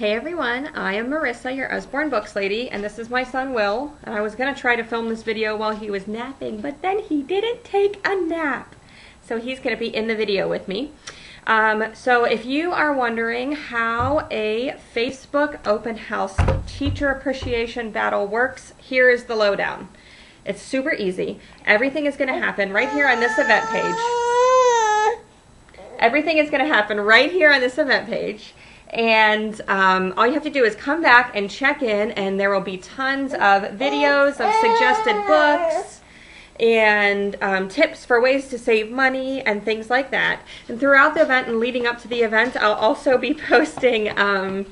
Hey everyone, I am Marisa, your Usborne Books lady, and this is my son Will. And I was going to try to film this video while he was napping, but then he didn't take a nap. So he's going to be in the video with me. Um, so if you are wondering how a Facebook open house teacher appreciation battle works, here is the lowdown. It's super easy. Everything is going to happen right here on this event page. Everything is going to happen right here on this event page. And um, all you have to do is come back and check in, and there will be tons of videos of suggested books and um, tips for ways to save money and things like that. And throughout the event and leading up to the event, I'll also be posting. Um,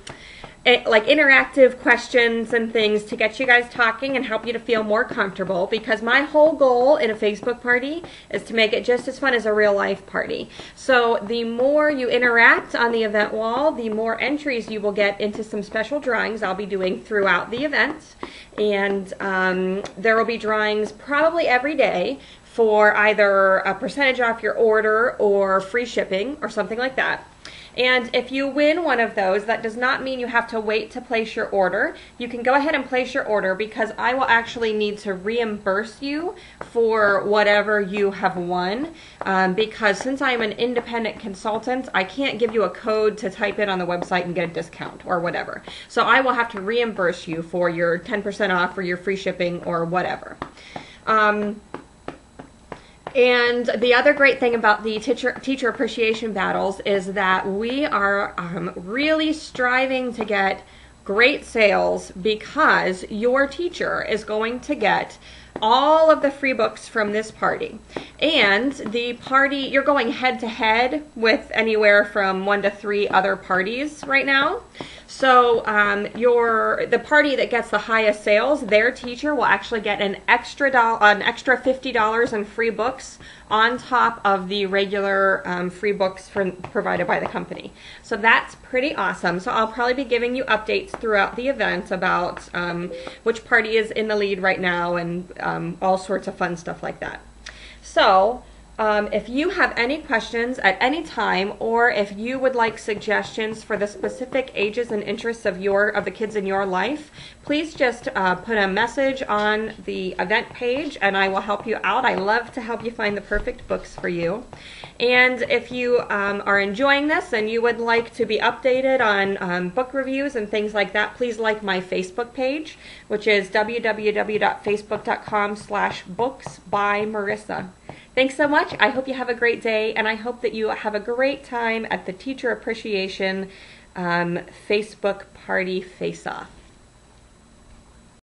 like interactive questions and things to get you guys talking and help you to feel more comfortable because my whole goal in a Facebook party is to make it just as fun as a real life party. So the more you interact on the event wall, the more entries you will get into some special drawings I'll be doing throughout the event. And um, there will be drawings probably every day for either a percentage off your order or free shipping or something like that. And if you win one of those, that does not mean you have to wait to place your order. You can go ahead and place your order because I will actually need to reimburse you for whatever you have won. Um, because since I am an independent consultant, I can't give you a code to type in on the website and get a discount or whatever. So I will have to reimburse you for your 10% off or your free shipping or whatever. Um, and the other great thing about the teacher, teacher appreciation battles is that we are um, really striving to get great sales because your teacher is going to get all of the free books from this party. And the party, you're going head to head with anywhere from one to three other parties right now. So um, your the party that gets the highest sales, their teacher will actually get an extra do- an extra fifty dollars in free books on top of the regular um, free books provided by the company. So that's pretty awesome. So I'll probably be giving you updates throughout the event about um, which party is in the lead right now and um, all sorts of fun stuff like that. So um, if you have any questions at any time, or if you would like suggestions for the specific ages and interests of your of the kids in your life, please just uh, put a message on the event page, and I will help you out. I love to help you find the perfect books for you. And if you um, are enjoying this and you would like to be updated on um, book reviews and things like that, please like my Facebook page, which is www.facebook.com/slash books by Marisa. Thanks so much. I hope you have a great day, and I hope that you have a great time at the Teacher Appreciation um, Facebook Party Face Off.